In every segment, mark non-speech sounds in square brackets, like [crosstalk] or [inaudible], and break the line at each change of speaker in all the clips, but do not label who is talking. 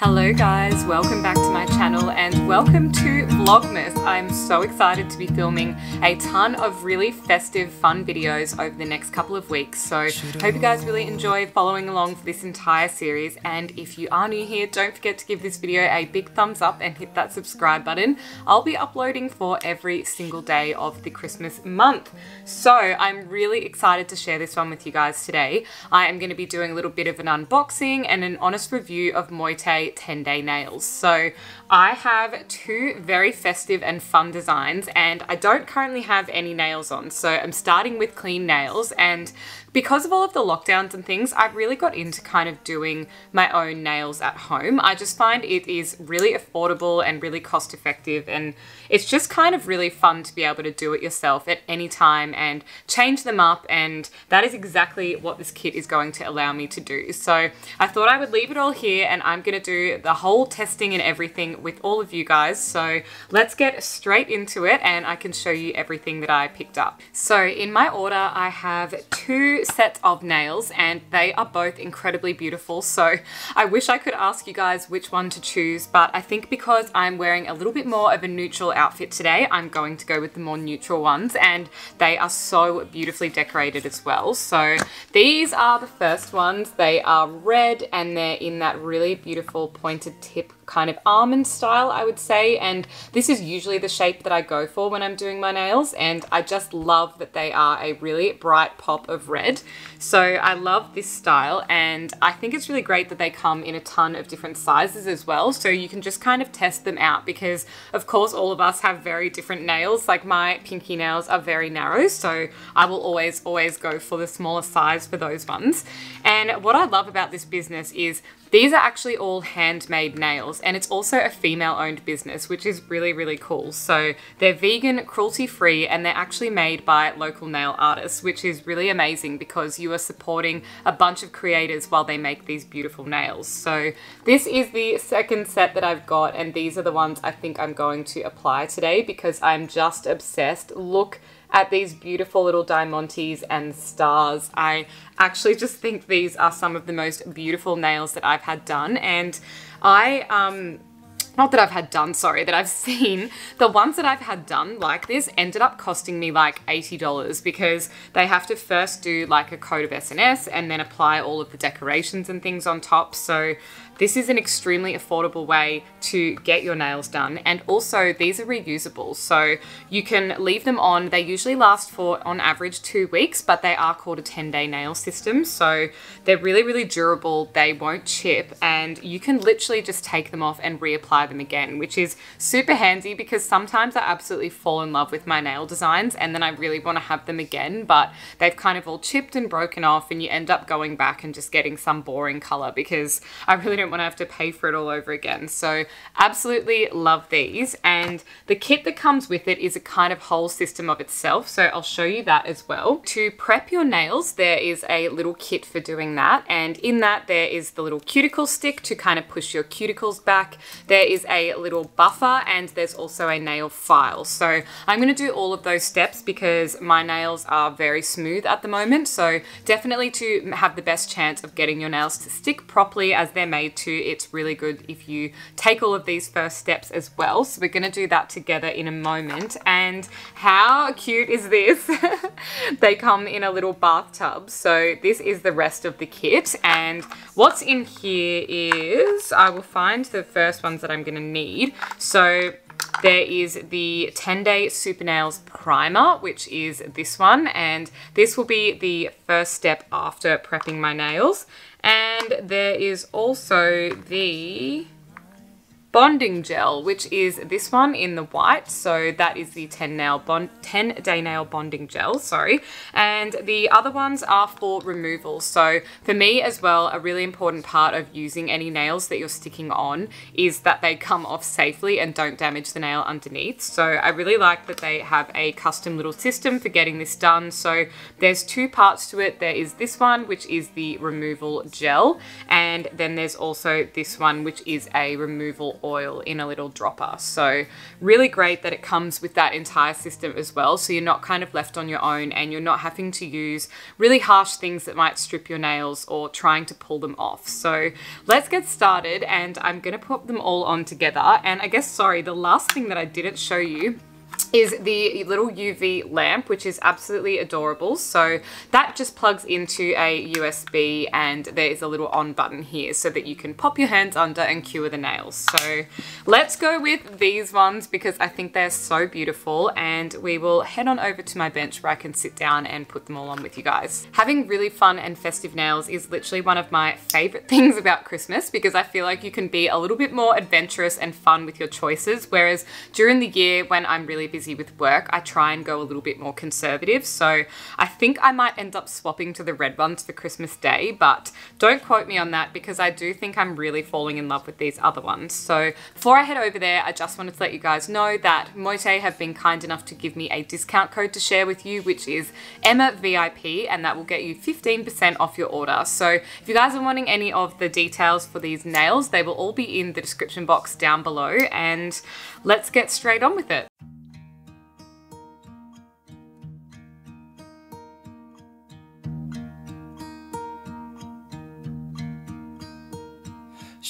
Hello guys, welcome back to my channel and welcome to Vlogmas. I'm so excited to be filming a ton of really festive fun videos over the next couple of weeks. So hope you guys really enjoy following along for this entire series and if you are new here, don't forget to give this video a big thumbs up and hit that subscribe button. I'll be uploading for every single day of the Christmas month. So I'm really excited to share this one with you guys today. I am going to be doing a little bit of an unboxing and an honest review of Moitie 10 day nails. So I have two very festive and fun designs and I don't currently have any nails on. So I'm starting with clean nails and because of all of the lockdowns and things, I've really got into kind of doing my own nails at home. I just find it is really affordable and really cost effective and it's just kind of really fun to be able to do it yourself at any time and change them up and that is exactly what this kit is going to allow me to do. So I thought I would leave it all here and I'm going to do the whole testing and everything with all of you guys. So let's get straight into it and I can show you everything that I picked up. So in my order, I have two sets of nails and they are both incredibly beautiful. So I wish I could ask you guys which one to choose, but I think because I'm wearing a little bit more of a neutral outfit today, I'm going to go with the more neutral ones and they are so beautifully decorated as well. So these are the first ones. They are red and they're in that really beautiful pointed tip kind of almond style, I would say. And this is usually the shape that I go for when I'm doing my nails. And I just love that they are a really bright pop of red. So I love this style. And I think it's really great that they come in a ton of different sizes as well. So you can just kind of test them out because of course all of us have very different nails. Like my pinky nails are very narrow. So I will always, always go for the smaller size for those ones. And what I love about this business is these are actually all handmade nails and it's also a female owned business, which is really, really cool. So they're vegan, cruelty free, and they're actually made by local nail artists, which is really amazing because you are supporting a bunch of creators while they make these beautiful nails. So this is the second set that I've got and these are the ones I think I'm going to apply today because I'm just obsessed. Look at these beautiful little diamantes and stars. I actually just think these are some of the most beautiful nails that I've had done and I um not that I've had done, sorry, that I've [laughs] seen, the ones that I've had done like this ended up costing me like $80 because they have to first do like a coat of SNS and then apply all of the decorations and things on top. So this is an extremely affordable way to get your nails done. And also these are reusable. So you can leave them on. They usually last for on average two weeks, but they are called a 10 day nail system. So they're really, really durable. They won't chip and you can literally just take them off and reapply them again, which is super handy because sometimes I absolutely fall in love with my nail designs and then I really want to have them again, but they've kind of all chipped and broken off and you end up going back and just getting some boring color because I really don't don't want to have to pay for it all over again. So absolutely love these. And the kit that comes with it is a kind of whole system of itself. So I'll show you that as well. To prep your nails, there is a little kit for doing that. And in that, there is the little cuticle stick to kind of push your cuticles back. There is a little buffer and there's also a nail file. So I'm going to do all of those steps because my nails are very smooth at the moment. So definitely to have the best chance of getting your nails to stick properly as they're made it's really good if you take all of these first steps as well. So we're going to do that together in a moment. And how cute is this? [laughs] they come in a little bathtub. So this is the rest of the kit. And what's in here is, I will find the first ones that I'm going to need. So there is the 10 Day Super Nails Primer, which is this one, and this will be the first step after prepping my nails. And there is also the bonding gel, which is this one in the white. So that is the 10 nail bond 10 day nail bonding gel, sorry. And the other ones are for removal. So for me as well, a really important part of using any nails that you're sticking on is that they come off safely and don't damage the nail underneath. So I really like that they have a custom little system for getting this done. So there's two parts to it. There is this one, which is the removal gel. And then there's also this one, which is a removal oil in a little dropper. So really great that it comes with that entire system as well. So you're not kind of left on your own and you're not having to use really harsh things that might strip your nails or trying to pull them off. So let's get started and I'm gonna put them all on together. And I guess, sorry, the last thing that I didn't show you is the little UV lamp, which is absolutely adorable. So that just plugs into a USB and there is a little on button here so that you can pop your hands under and cure the nails. So let's go with these ones because I think they're so beautiful and we will head on over to my bench where I can sit down and put them all on with you guys. Having really fun and festive nails is literally one of my favorite [laughs] things about Christmas because I feel like you can be a little bit more adventurous and fun with your choices. Whereas during the year when I'm really busy with work, I try and go a little bit more conservative. So I think I might end up swapping to the red ones for Christmas Day, but don't quote me on that because I do think I'm really falling in love with these other ones. So before I head over there, I just wanted to let you guys know that Moitie have been kind enough to give me a discount code to share with you, which is Emma VIP, and that will get you 15% off your order. So if you guys are wanting any of the details for these nails, they will all be in the description box down below, and let's get straight on with it.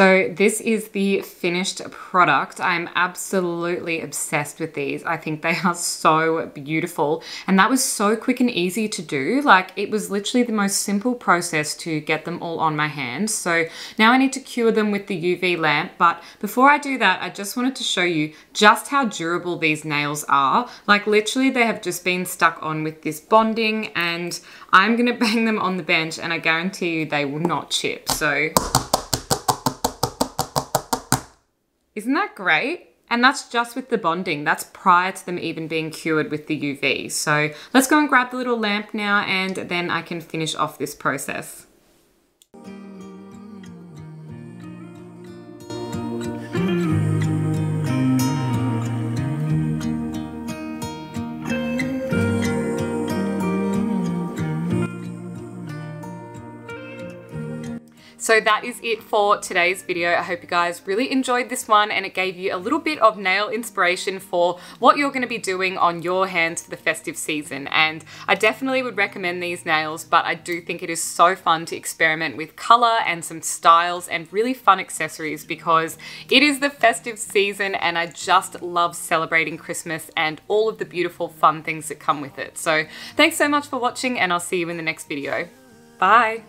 so this is the finished product. I'm absolutely obsessed with these. I think they are [laughs] so beautiful. And that was so quick and easy to do. Like it was literally the most simple process to get them all on my hands. So now I need to cure them with the UV lamp. But before I do that, I just wanted to show you just how durable these nails are. Like literally they have just been stuck on with this bonding and I'm gonna [laughs] bang them on the bench and I guarantee you they will not chip. So isn't that great? And that's just with the bonding. That's prior to them even being cured with the UV. So let's go and grab the little lamp now and then I can finish off this process. So that is it for today's video. I hope you guys really enjoyed this one and it gave you a little bit of nail inspiration for what you're going to be doing on your hands for the festive season. And I definitely would recommend these nails, but I do think it is so fun to experiment with color and some styles and really fun accessories because it is the festive season and I just love celebrating Christmas and all of the beautiful fun things that come with it. So thanks so much for watching and I'll see you in the next video. Bye!